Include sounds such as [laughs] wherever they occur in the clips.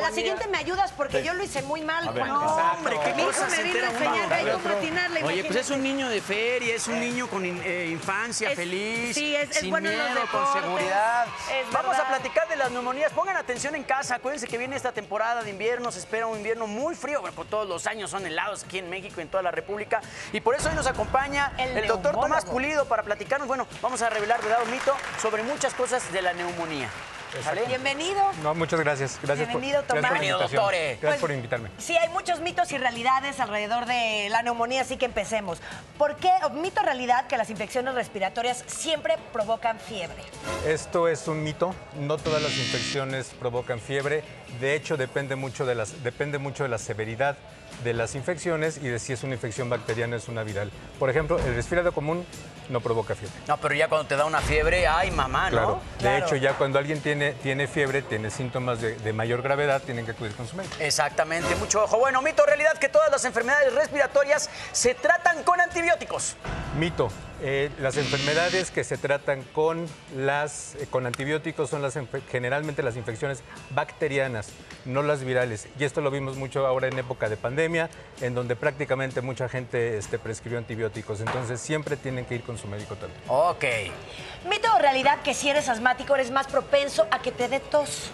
la siguiente me ayudas porque yo lo hice muy mal, Juan. No, hombre, qué Mi hijo cosas me vino a enseñar ahí cómo atinarle. Oye, pues es un niño de feria, es un niño con in- eh, infancia Es- feliz, sí, es- es sin bueno miedo, con deportes, seguridad. es Vamos a platicar de las neumonías. Pongan atención en casa. Acuérdense que viene esta temporada de invierno. Se espera un invierno muy frío. Bueno, por todos los años son helados aquí en México y en toda la República. Y por eso hoy nos acompaña El el, doctor. Tomás Pulido para platicarnos. Bueno, vamos a revelar verdad o mito sobre muchas cosas de la neumonía. ¿Sale? Bienvenido. No, muchas gracias. Gracias Bienvenido, por, Tomás. Bienvenido. Gracias Pues, por invitarme. Sí, hay muchos mitos y realidades alrededor de la neumonía, así que empecemos. ¿Por qué, o mito realidad, que las infecciones respiratorias siempre provocan fiebre? Esto es un mito. No todas las infecciones provocan fiebre. De hecho, depende mucho de, las, depende mucho de la severidad de las infecciones y de si es una infección bacteriana o es una viral. Por ejemplo, el resfriado común no provoca fiebre. No, pero ya cuando te da una fiebre, ay, mamá, ¿no? Claro. De Claro. hecho, ya cuando alguien tiene, tiene fiebre, tiene síntomas de, de mayor gravedad, tienen que acudir con su médico. Exactamente, mucho ojo. Bueno, mito o realidad que todas las enfermedades respiratorias se tratan con antibióticos. Mito. Eh, las enfermedades que se tratan con, las, eh, con antibióticos son las, generalmente las infecciones bacterianas, no las virales. Y esto lo vimos mucho ahora en época de pandemia, en donde prácticamente mucha gente este, prescribió antibióticos. Entonces siempre tienen que ir con su médico también. Ok. Mito o realidad que si eres asmático eres más propenso a que te dé tos.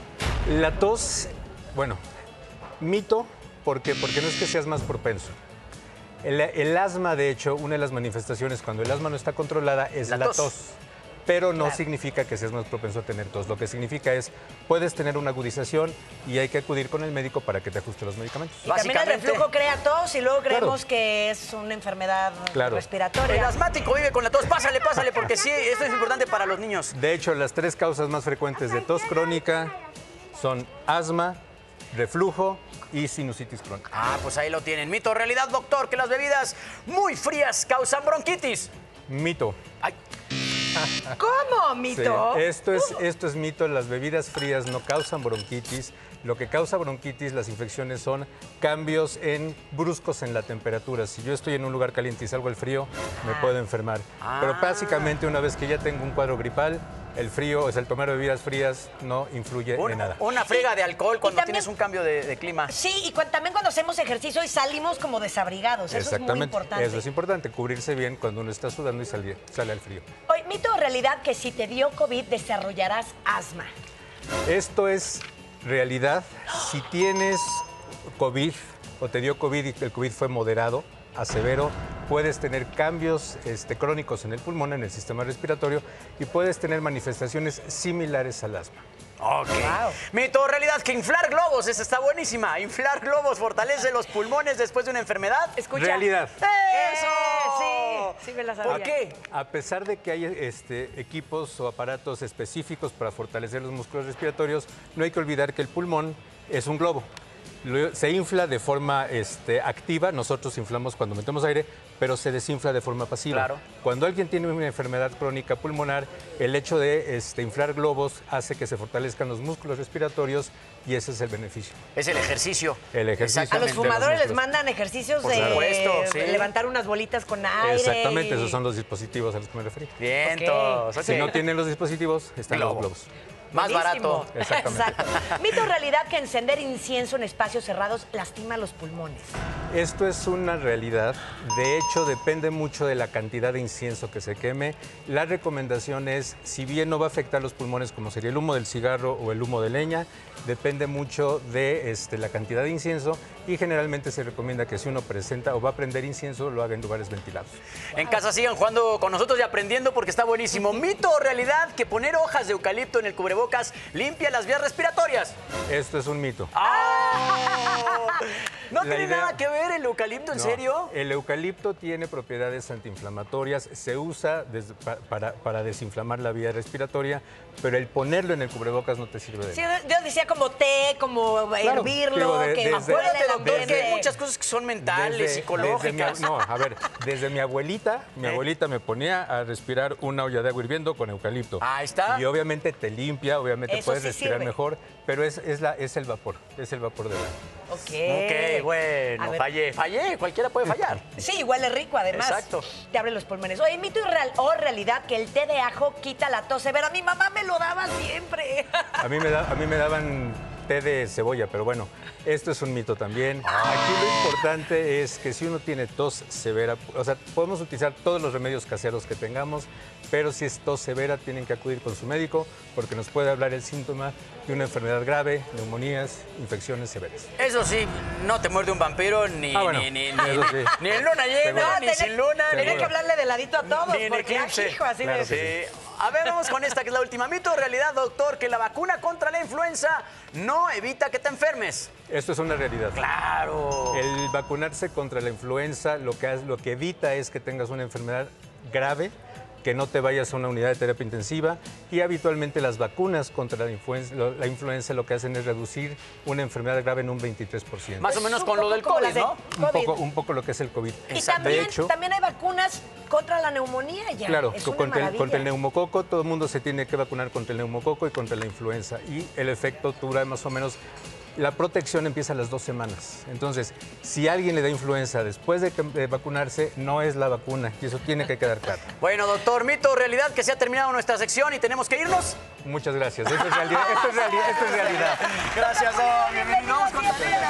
La tos, bueno, mito, porque, porque no es que seas más propenso. El, el asma, de hecho, una de las manifestaciones cuando el asma no está controlada es La la, tos. tos. Pero no Claro. significa que seas más propenso a tener tos. Lo que significa es, puedes tener una agudización y hay que acudir con el médico para que te ajuste los medicamentos. Y también el reflujo crea tos y luego creemos Claro. que es una enfermedad Claro. respiratoria. El asmático vive con la tos. Pásale, pásale, porque sí, esto es importante para los niños. De hecho, las tres causas más frecuentes de tos crónica son asma, reflujo y sinusitis crónica. Ah, pues ahí lo tienen. Mito o realidad, doctor, que las bebidas muy frías causan bronquitis. Mito. Ay, [laughs] ¿Cómo, Sí, mito? Esto, es, esto es mito, las bebidas frías no causan bronquitis. Lo que causa bronquitis, las infecciones son cambios en bruscos en la temperatura. Si yo estoy en un lugar caliente y salgo al frío, me puedo enfermar. Pero básicamente una vez que ya tengo un cuadro gripal, el frío, o sea, el tomar bebidas frías no influye en nada. una frega de alcohol cuando también- tienes un cambio de, de clima. Sí, y también cuando hacemos ejercicio y salimos como desabrigados. Eso es muy importante. Eso es importante, cubrirse bien cuando uno está sudando y salir- sale al frío. Hoy, mito o realidad que si te dio COVID desarrollarás asma. Esto es realidad. Si tienes COVID o te dio COVID y el COVID fue moderado a severo, puedes tener cambios este, crónicos en el pulmón, en el sistema respiratorio y puedes tener manifestaciones similares al asma. Ok. Mito o realidad que inflar globos, esa está buenísima. Inflar globos fortalece los pulmones después de una enfermedad. Escucha. Realidad. ¡Eso! Eh, sí, sí me la sabía. ¿Por qué? A pesar de que hay este, equipos o aparatos específicos para fortalecer los músculos respiratorios, no hay que olvidar que el pulmón es un globo. Se infla de forma este, activa, nosotros inflamos cuando metemos aire, pero se desinfla de forma pasiva. Claro. Cuando alguien tiene una enfermedad crónica pulmonar, el hecho de este, inflar globos hace que se fortalezcan los músculos respiratorios y ese es el beneficio. Es el ejercicio. El ejercicio. A los fumadores les mandan ejercicios Por de supuesto, sí. levantar unas bolitas con aire. Exactamente, y- esos son los dispositivos a los que me referí. Vientos. ok. Si no tienen los dispositivos, están Globo. los globos. Más Buenísimo. barato. Exactamente. Exacto. Mito o realidad que encender incienso en espacios cerrados lastima los pulmones. Esto es una realidad. De hecho, depende mucho de la cantidad de incienso que se queme. La recomendación es, si bien no va a afectar los pulmones como sería el humo del cigarro o el humo de leña, depende mucho de este, la cantidad de incienso y generalmente se recomienda que si uno presenta o va a prender incienso, lo haga en lugares ventilados. En casa sigan jugando con nosotros y aprendiendo porque está buenísimo. Mito o realidad que poner hojas de eucalipto en el cubrebocas limpia las vías respiratorias. Esto es un mito. ¡Ah! ¿No tiene idea- nada que ver el eucalipto, en No, serio? El eucalipto tiene propiedades antiinflamatorias, se usa des- para, para desinflamar la vía respiratoria, pero el ponerlo en el cubrebocas no te sirve de Sí, nada. yo decía como té, como Claro, hervirlo, de- que desde- afuera Acuérdate, doctor, que ambiente. hay muchas cosas que son mentales, Desde- psicológicas. desde mi- no, a ver, desde mi abuelita, mi ¿Eh? abuelita me ponía a respirar una olla de agua hirviendo con eucalipto. Ahí está. Y obviamente te limpia, obviamente Eso puedes sí respirar sirve. mejor, pero es, es, la, es el vapor, es el vapor de la... Ok. Ok, bueno, fallé, fallé, cualquiera puede fallar. [laughs] Sí, huele rico además. Exacto. Te abre los pulmones. Oye, mito y real, o realidad que el té de ajo quita la tos severa. Mi mamá me lo daba siempre. A mí me, da- a mí me daban té de cebolla, pero bueno, esto es un mito también. Aquí lo importante es que si uno tiene tos severa, o sea, podemos utilizar todos los remedios caseros que tengamos, pero si es tos severa tienen que acudir con su médico porque nos puede hablar el síntoma de una enfermedad grave, neumonías, infecciones severas. Eso sí, no te muerde un vampiro ni, Ah, bueno, ni, ni, [laughs] eso sí. ni en luna llena, Seguro. ni sin luna, Tenía que hablarle de ladito a todos, porque hijo, así Claro de... que Sí. A ver, vamos con esta que es la última. Mito o realidad, doctor, que la vacuna contra la influenza no evita que te enfermes. Esto es una realidad. Claro. El vacunarse contra la influenza lo que, lo que evita es que tengas una enfermedad grave, que no te vayas a una unidad de terapia intensiva y habitualmente las vacunas contra la influenza, lo, la influenza lo que hacen es reducir una enfermedad grave en un 23%. Más o menos con lo del COVID, ¿no? un, poco, un poco lo que es el COVID. Y también, De hecho, también hay vacunas contra la neumonía ya. Claro, contra, el, contra el neumococo, todo el mundo se tiene que vacunar contra el neumococo y contra la influenza. Y el efecto dura más o menos, la protección empieza a las dos semanas. Entonces, si alguien le da influenza después de, que- de vacunarse, no es la vacuna. Y eso tiene que quedar claro. [laughs] Bueno, doctor, mito o realidad que se ha terminado nuestra sección y tenemos que irnos. Muchas gracias. Esto es realidad. Esto es realidad. Esto es realidad. [laughs] Gracias. Bienvenidos siempre.